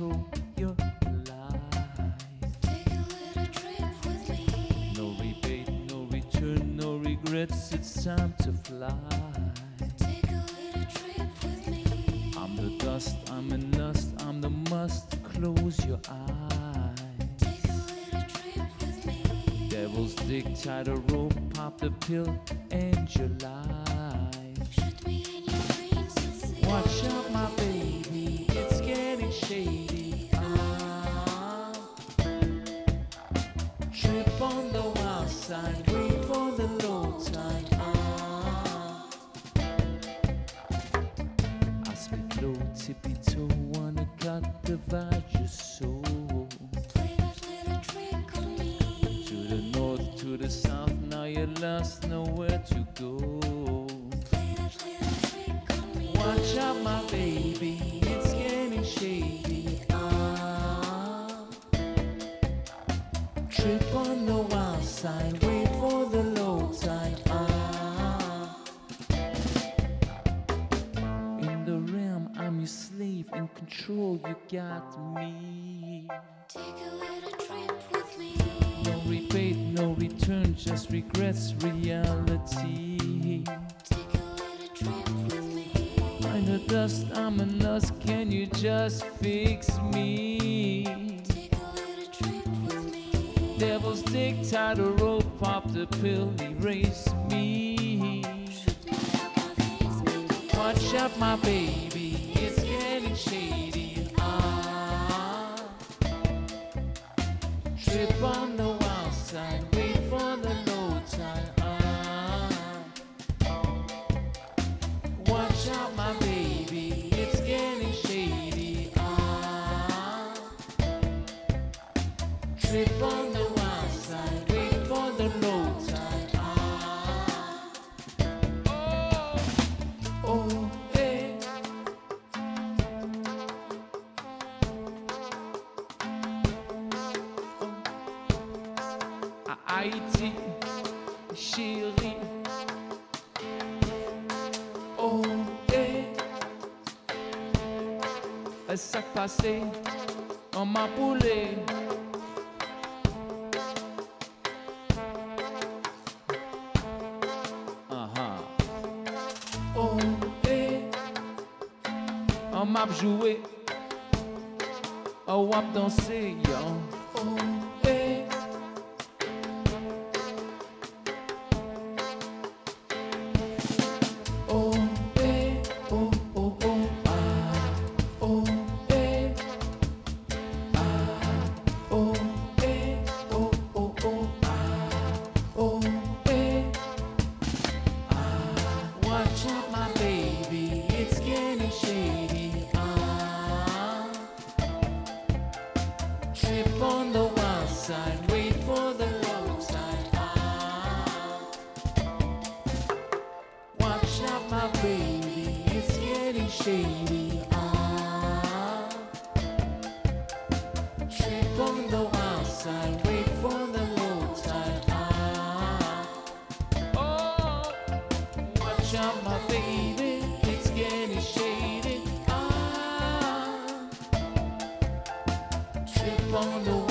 control your life. Take a little trip with me. No rebate, no return, no regrets. It's time to fly. Take a little trip with me. I'm the dust, I'm in lust, I'm the must. Close your eyes. Take a little trip with me. Devil's dick, tie the rope, pop the pill, end your life. Shoot me captivate your soul. Play that little trick on me. To the north, to the south, now you're lost, nowhere to go. Play that little trick on me. Watch out, my baby, it's getting shady. Ah. Trip on the wild side, wait for the low tide. In control, you got me. Take a little trip with me. No rebate, no return, just regrets, reality. Take a little trip with me. I'm the dust, I'm a lust, can you just fix me? Take a little trip with me. Devil's dick, tie the rope, pop the pill, erase me. Me up my veins, baby. Watch out, my baby, Trip on the wild side, wait for the low tide. Ah. Oh, oh, hey. À Haïti, chérie. Oh. Ça passé, on m'a boulé. On m'a joué. Oh, wap dansé, yo. It's getting shady. Ah. Trip on the wild side, wait for the low tide. Ah. Oh. Watch out, my baby, it's getting shady. Ah, trip on the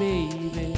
baby.